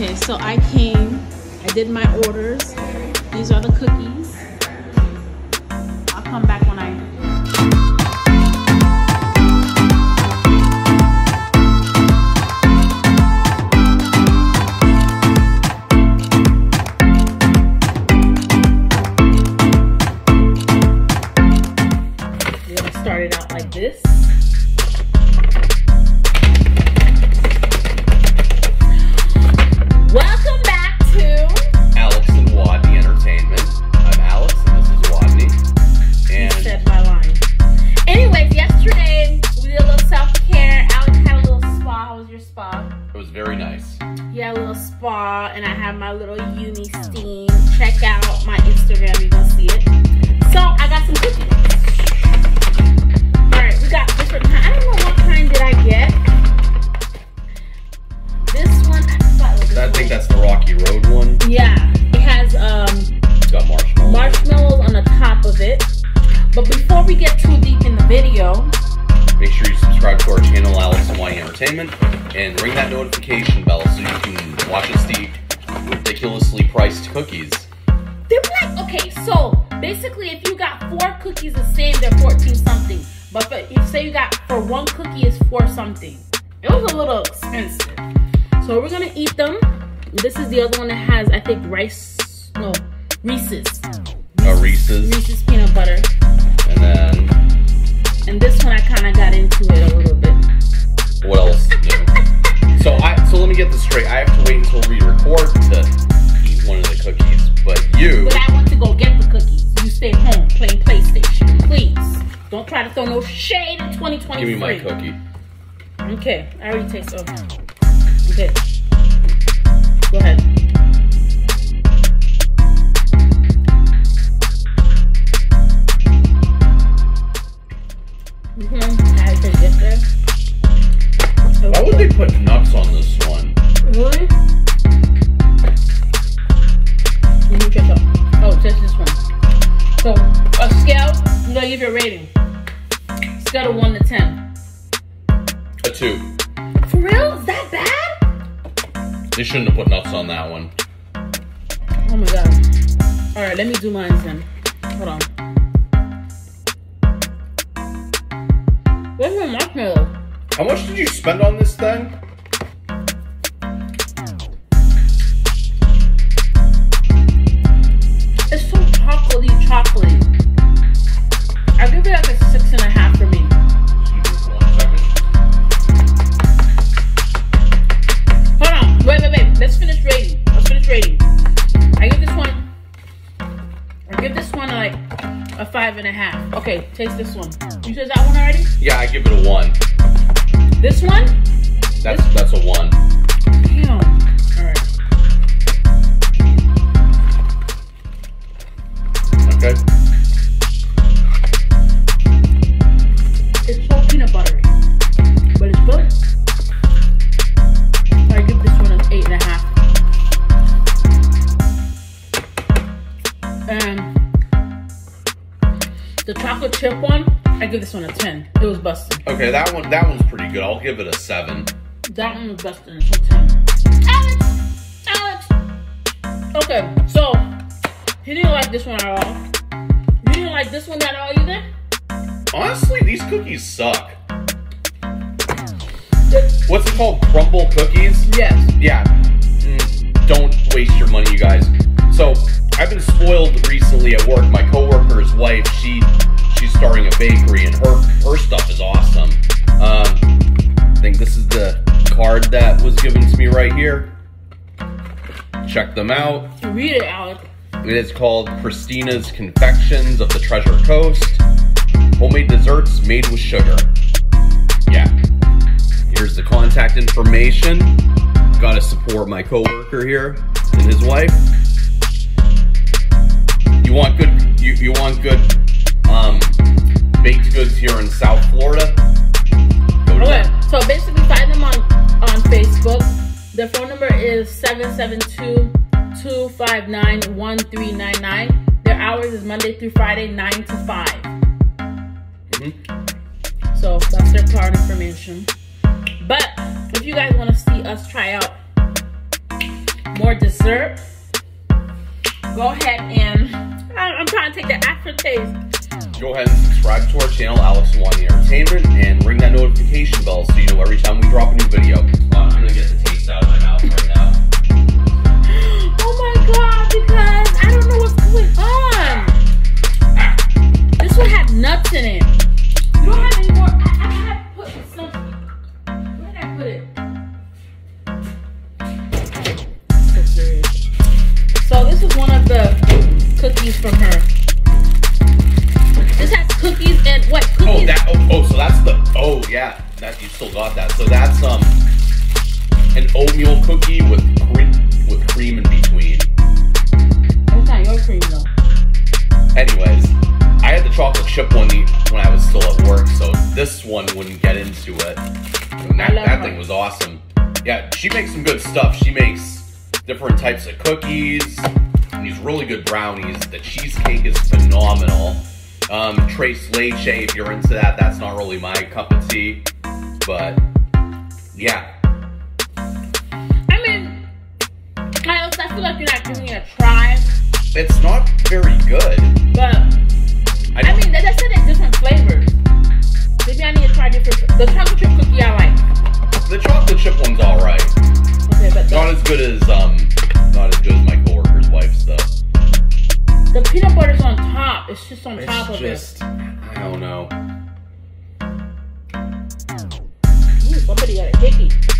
Okay, so I came, I did my orders. These are the cookies. Have my little uni ridiculously priced cookies. they were like, okay, so basically if you got four cookies the same, they're 14 something. But for, if say you got for one cookie is four something. It was a little expensive. So we're gonna eat them. This is the other one that has, I think, rice, no, Reese's. A Reese's, Reese's peanut butter. and then And this one I kind of got into it a little bit. what else? So I so let me get this straight. I have to wait until we record to eat one of the cookies. But you, But I want to go get the cookies. You stay home playing PlayStation, please. Don't try to throw no shade in 2023. give me my cookie. Okay, I already taste. Oh, okay. Go ahead. Rating. Scale of 1 to 10. A two. For real? Is that bad? They shouldn't have put nuts on that one. Oh my god. Alright, let me do mine then. Hold on. Where's my marshmallow? How much did you spend on this thing? And a half. Okay, taste this one. You said that one already? Yeah, I give it a one. This one? That's that's a one. The chocolate chip one, I give this one a 10. It was busted. Okay, that one that one's pretty good. I'll give it a seven. That one was busted. It's a 10. Alex! Alex! Okay, so he didn't like this one at all. You didn't like this one at all either? Honestly, these cookies suck. What's it called? Crumbl cookies? Yes. Yeah. Mm, don't waste your money, you guys. So I've been spoiled recently at work. My coworker's wife, she she's starting a bakery, and her her stuff is awesome. Um, I think this is the card that was given to me right here. Check them out. Read it, Alex. It is called Christina's Confections of the Treasure Coast. Homemade desserts made with sugar. Yeah. Here's the contact information. Gotta support my coworker here and his wife. You want good you, you want good um baked goods here in South Florida? Go Okay, so basically find them on on Facebook. Their phone number is 772-259-1399. Their hours is Monday through Friday, 9 to 5. Mhm. So that's their card information. But if you guys want to see us try out more dessert, go ahead and I'm trying to take the aftertaste. Go ahead and subscribe to our channel, Alex and Wadney Entertainment, and ring that notification bell so you know every time we drop a new video. Well, I'm gonna get the taste out still got that. So that's um an oatmeal cookie with cream with cream in between. That's not your cream though. Anyways, I had the chocolate chip one when I was still at work, so this one wouldn't get into it. And that, that her. thing was awesome. Yeah, she makes some good stuff. She makes different types of cookies and these really good brownies. The cheesecake is phenomenal. Um, Tres Leche, if you're into that, that's not really my cup of tea. But yeah, I mean, Kyle, I feel like you're not giving it a try, it's not very good. but I, I mean, they said it's different flavors. Maybe I need to try different. The chocolate chip cookie I like. the chocolate chip one's all right. Okay, but Not as good as um, not as good as my coworker's wife's stuff. the peanut butter's on top. It's just on top It's of just, I don't know. Somebody got a hickey.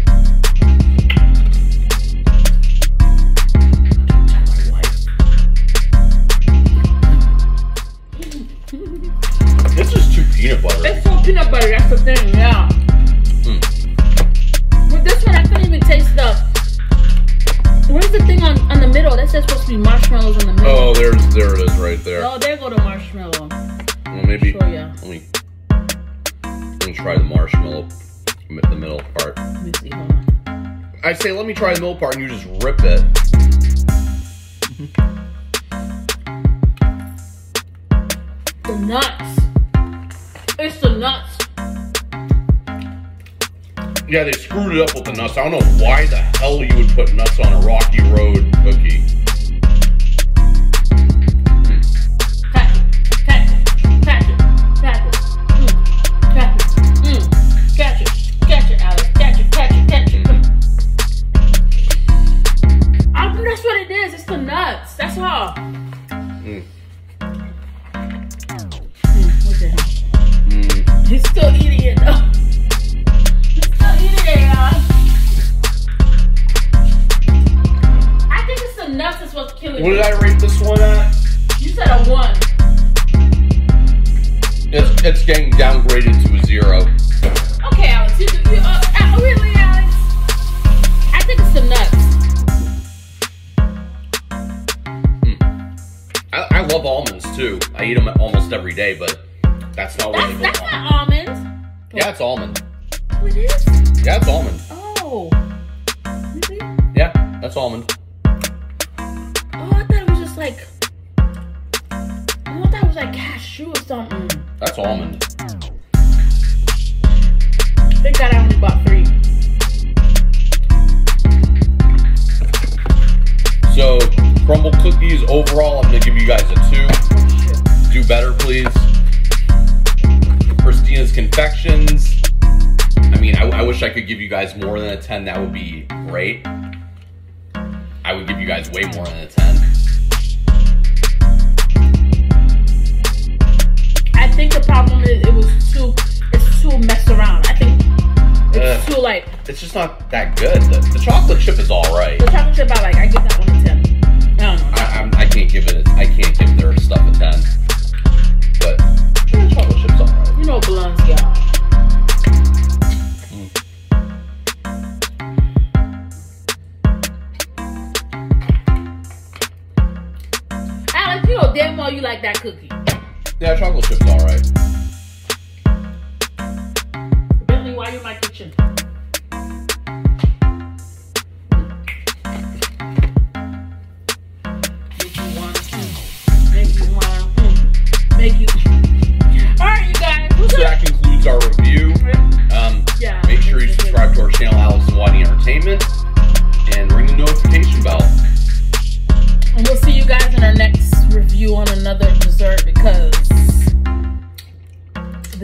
I say let me try the middle part, and you just rip it. The nuts. It's the nuts. Yeah, they screwed it up with the nuts. I don't know why the hell you would put nuts on a Rocky Road cookie. He's still eating it though. He's still eating it, y'all. I think it's the nuts that's what's killing What did I rate this one at? You said a one. It's it's getting downgraded to a zero. Okay, Alex. You, you, uh, uh, really, Alex? I think it's the nuts. I, I love almonds too. I eat them almost every day, but that's not That's, really that's not almonds. Yeah, it's almond. Oh, it is? Yeah, it's almond. Oh. Yeah, that's almond. Oh, I thought it was just like. Oh, I thought it was like cashew or something. That's almond. Thank God I only bought three. So, Crumbl cookies overall, I'm gonna give you guys a two. Oh. Do better, please. Confections. I mean, I, I wish I could give you guys more than a 10. That would be great. I would give you guys way more than a 10. I think the problem is it was too it's too mess around. I think it's Ugh. too like It's just not that good. The, the chocolate chip is alright. the chocolate chip I like I give that one a ten. I don't know. I, I'm, I can't give it. I can't give their stuff a 10. Know Balenciaga. Alex, you know damn well you like that cookie. Yeah, chocolate chip's alright. Bentley, why you in my kitchen?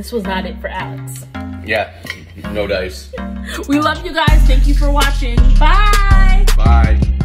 this was not it for Alex. Yeah, no dice. we love you guys. Thank you for watching. Bye. Bye.